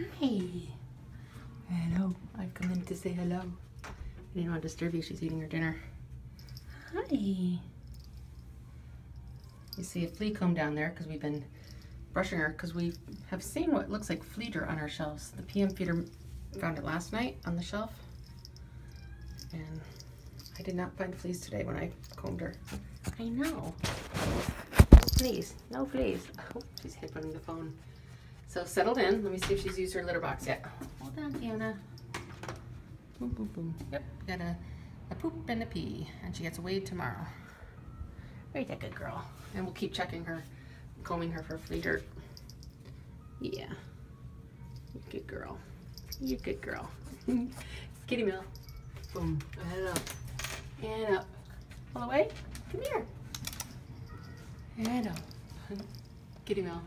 Hi. Hello. I've come in to say hello. I didn't want to disturb you. She's eating her dinner. Hi. You see a flea comb down there because we've been brushing her because we have seen what looks like flea dirt on our shelves. The PM feeder found it last night on the shelf. And I did not find fleas today when I combed her. I know. No fleas. No fleas. Oh, she's headbutting the phone. So settled in. Let me see if she's used her litter box yet. Hold on, Fiona. Boom, boom, boom. Yep, got a, a poop and a pee. And she gets weighed tomorrow. Very good girl. And we'll keep checking her, combing her for flea dirt. Yeah. You good girl. You good girl. Kitty mail. Boom. And up. And up. All the way. Come here. And up. Kitty mail.